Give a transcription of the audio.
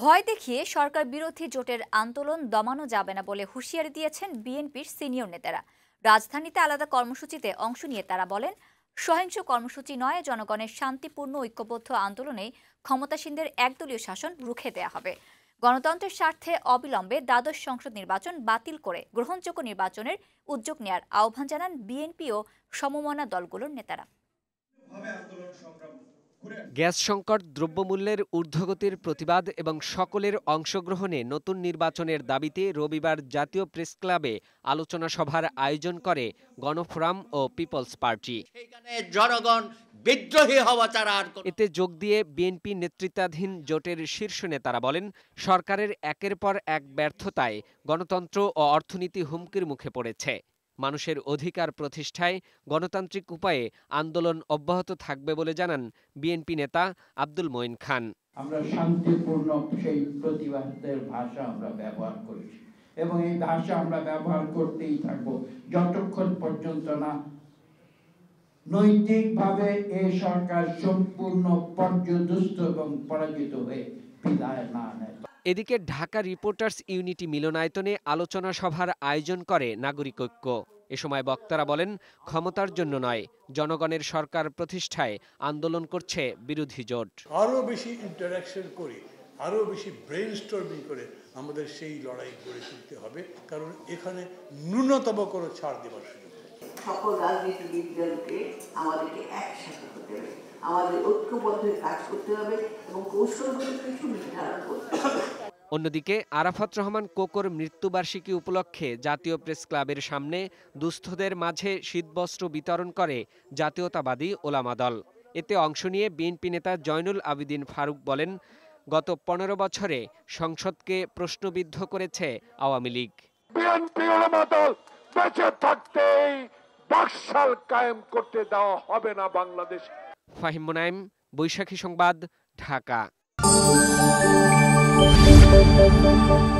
ভয় দেখিয়ে সরকার বিরোধী জোটের আন্দোলন দমানো যাবে না বলে হুঁশিয়ারি দিয়েছেন বিএনপির সিনিয়র নেতারা। রাজধানীতে আলাদা কর্মসূচিতে অংশ নিয়ে তারা বলেন, সহিংস কর্মসূচি নয়, জনগণের শান্তিপূর্ণ, ঐক্যবদ্ধ আন্দোলনে ক্ষমতাসীনদের একদলীয় শাসন রুখে দেয়া হবে। গণতন্ত্রের স্বার্থে অবিলম্বে দ্বাদশ সংসদ নির্বাচন বাতিল করে গ্রহণযোগ্য নির্বাচনের উদ্যোগ নেয়ার আহ্বান জানান বিএনপি ও সমমনা দলগুলোর নেতারা। গ্যাস সংকট দ্রব্যমূল্যের ঊর্ধ্বগতির প্রতিবাদ এবং সকলের অংশগ্রহণে নতুন নির্বাচনের দাবিতে রবিবার জাতীয় প্রেস ক্লাবে আলোচনা সভার আয়োজন করে গণফোরাম ও পিপলস পার্টি। জনগণ বিদ্রোহী হওয়া ছাড়া এতে যোগ দিয়ে বিএনপি নেতৃত্বাধীন জোটের শীর্ষ নেতারা বলেন সরকারের একের পর এক ব্যর্থতায় গণতন্ত্র ও অর্থনীতি হুমকির মুখে পড়েছে। মানুষের অধিকার প্রতিষ্ঠায় গণতান্ত্রিক উপায়ে আন্দোলন অব্যাহত থাকবে বলে জানান বিএনপি নেতা আব্দুল মঈন খান। আমরা শান্তিপূর্ণ সেই প্রতিবাদের ভাষা আমরা ব্যবহার করেছি এবং এই ভাষা আমরা ব্যবহার করতেই থাকব যতক্ষণ পর্যন্ত না নৈতিকভাবে এই সরকার সম্পূর্ণ পর্যদুস্ত এবং পরাজিত হয়ে বিদায় না নেয়। এদিকে ঢাকা রিপোর্টার্স ইউনিটি মিলনায়তনে আলোচনা সভার আয়োজন করে নাগরিক ঐক্য এ সময় বক্তারা বলেন ক্ষমতার জন্য নয় জনগণের সরকার প্রতিষ্ঠায় আন্দোলন করছে বিরোধী জোট আরও বেশি ইন্টারাকশন করে আরও বেশি ব্রেন স্টর্মিং করে আমাদের সেই লড়াই গড়ে তুলতে হবে কারণ এখানে ন্যূনতম কোনো ছাড় দেওয়ার সুযোগ নেই। সকল রাজনীতিবিদদেরকে আমাদেরকে একসাথে হতে হবে আমাদের ঐক্যবদ্ধ কাজ করতে হবে এবং কৌশলগুলো কিছু অন্যদিকে আরাফাত রহমান কোকর মৃত্যুবার্ষিকী উপলক্ষে জাতীয় প্রেস ক্লাবের সামনে দুস্থদের মাঝে শীতবস্ত্র বিতরণ করে জাতীয়তাবাদী ওলামা দল। এতে অংশ নিয়ে বিএনপি নেতা জয়নুল আবিদিন ফারুক বলেন গত পনেরো বছরে সংসদকে প্রশ্নবিদ্ধ করেছে আওয়ামী লীগ। বিএনপি দল বেঁচে থাকতেই বাকশাল কায়েম করতে দেওয়া হবে না বাংলাদেশ ফাহিম মোনায়েম বৈশাখী সংবাদ ঢাকা। Thank you.